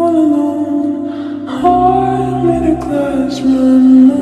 all alone, heart made a glass, my mind.